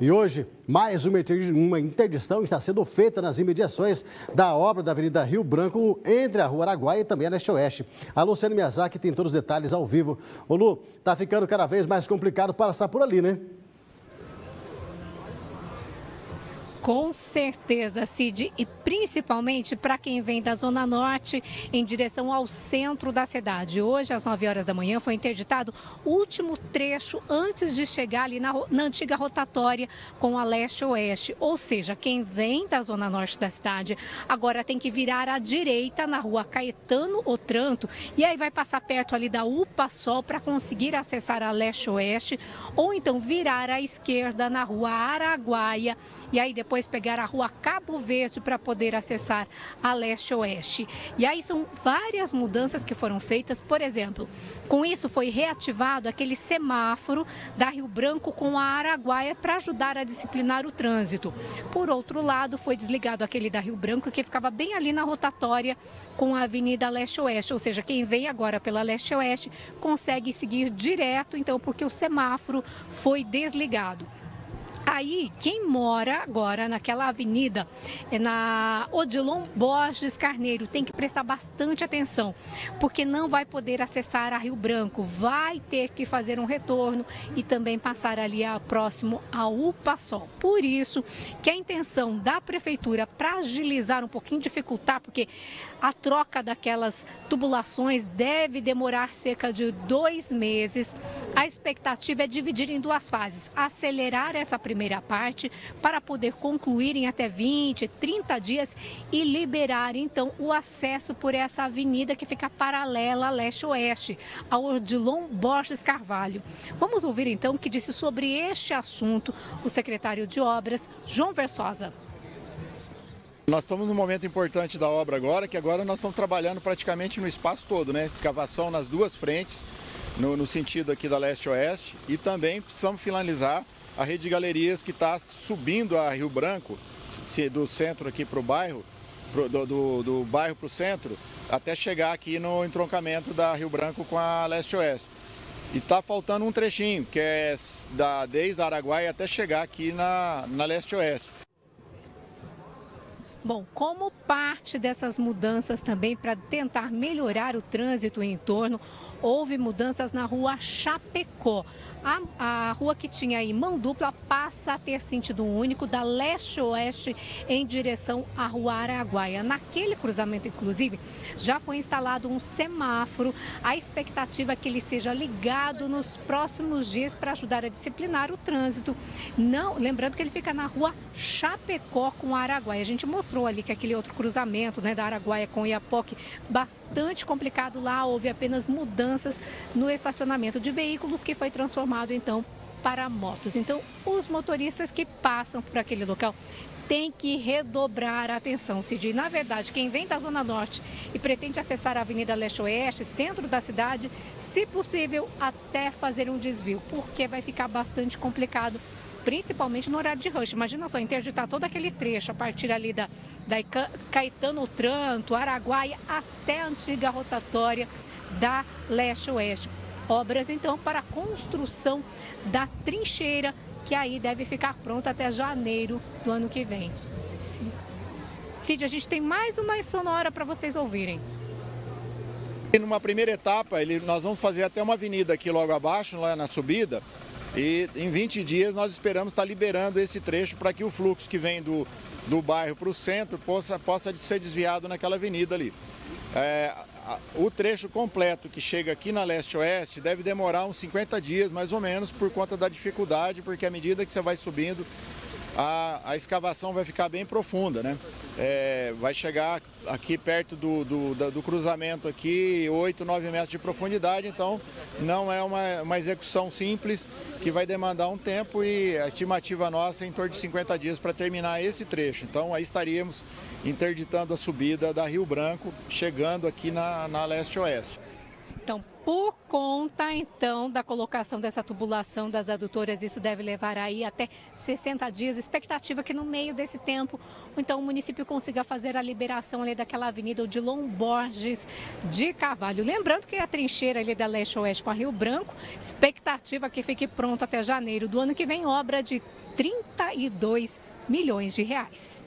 E hoje, mais uma interdição está sendo feita nas imediações da obra da Avenida Rio Branco, entre a Rua Araguaia e também a Leste-Oeste. A Luciane Miyazaki tem todos os detalhes ao vivo. Ô Lu, tá ficando cada vez mais complicado passar por ali, né? Com certeza, Cid, e principalmente para quem vem da Zona Norte em direção ao centro da cidade. Hoje, às 9 horas da manhã, foi interditado o último trecho antes de chegar ali na, na antiga rotatória com a leste-oeste. Ou seja, quem vem da Zona Norte da cidade agora tem que virar à direita na rua Caetano Otranto e aí vai passar perto ali da UPA Sol para conseguir acessar a leste-oeste ou então virar à esquerda na rua Araguaia e aí depois pegar a rua Cabo Verde para poder acessar a leste-oeste. E aí são várias mudanças que foram feitas, por exemplo, com isso foi reativado aquele semáforo da Rio Branco com a Araguaia para ajudar a disciplinar o trânsito. Por outro lado, foi desligado aquele da Rio Branco que ficava bem ali na rotatória com a Avenida Leste-Oeste, ou seja, quem vem agora pela Leste-Oeste consegue seguir direto, então, porque o semáforo foi desligado. Aí, quem mora agora naquela avenida, é na Odilon Borges Carneiro, tem que prestar bastante atenção, porque não vai poder acessar a Rio Branco, vai ter que fazer um retorno e também passar ali a, próximo ao UPASOL. Por isso que a intenção da prefeitura para agilizar um pouquinho, dificultar, porque a troca daquelas tubulações deve demorar cerca de dois meses. A expectativa é dividir em duas fases: acelerar essa primeira parte para poder concluir em até 20, 30 dias e liberar então o acesso por essa avenida que fica paralela a leste-oeste, a Odilon Borges Carvalho. Vamos ouvir então o que disse sobre este assunto o secretário de Obras, João Versosa. Nós estamos num momento importante da obra agora, que agora nós estamos trabalhando praticamente no espaço todo, né? Escavação nas duas frentes, no, no sentido aqui da leste-oeste, e também precisamos finalizar a rede de galerias que está subindo a Rio Branco, do centro aqui para o bairro, pro, do, do, do bairro para o centro, até chegar aqui no entroncamento da Rio Branco com a leste-oeste. E está faltando um trechinho, que é da, desde Araguaia até chegar aqui na, na leste-oeste. Bom, como parte dessas mudanças também para tentar melhorar o trânsito em torno, houve mudanças na rua Chapecó. A, a, rua que tinha aí mão dupla passa a ter sentido único da leste-oeste em direção à rua Araguaia. Naquele cruzamento, inclusive, já foi instalado um semáforo. A expectativa é que ele seja ligado nos próximos dias para ajudar a disciplinar o trânsito. Não, lembrando que ele fica na rua Chapecó com Araguaia. A gente mostrou ali que aquele outro cruzamento né, da Araguaia com Iapoque, bastante complicado lá. Houve apenas mudanças no estacionamento de veículos que foi transformado então para motos. Então, os motoristas que passam por aquele local tem que redobrar a atenção, Cid. Na verdade, quem vem da Zona Norte e pretende acessar a Avenida Leste-Oeste, centro da cidade, se possível, até fazer um desvio, porque vai ficar bastante complicado, principalmente no horário de rush. Imagina só, interditar todo aquele trecho a partir ali da, da Caetano Tranto, Araguaia, até a antiga rotatória da Leste-Oeste. Obras, então, para a construção da trincheira que aí deve ficar pronta até janeiro do ano que vem. Cid, a gente tem mais uma sonora para vocês ouvirem. E numa primeira etapa, ele, nós vamos fazer até uma avenida aqui logo abaixo, lá na subida, e em 20 dias nós esperamos estar liberando esse trecho para que o fluxo que vem do, do bairro para o centro possa, possa ser desviado naquela avenida ali. É, o trecho completo que chega aqui na leste-oeste deve demorar uns 50 dias, mais ou menos, por conta da dificuldade, porque à medida que você vai subindo, a, a escavação vai ficar bem profunda, né? É, vai chegar aqui perto do, do, do, cruzamento aqui, 8, 9 metros de profundidade, então não é uma, uma execução simples que vai demandar um tempo e a estimativa nossa é em torno de 50 dias para terminar esse trecho. Então aí estaríamos interditando a subida da Rio Branco, chegando aqui na, na leste-oeste. Por conta então da colocação dessa tubulação das adutoras. Isso deve levar aí até 60 dias. Expectativa que no meio desse tempo, então o município consiga fazer a liberação ali daquela avenida de Lomborges de Carvalho. Lembrando que a trincheira ali da leste-oeste com a Rio Branco, expectativa que fique pronta até janeiro do ano que vem, obra de 32 milhões de reais.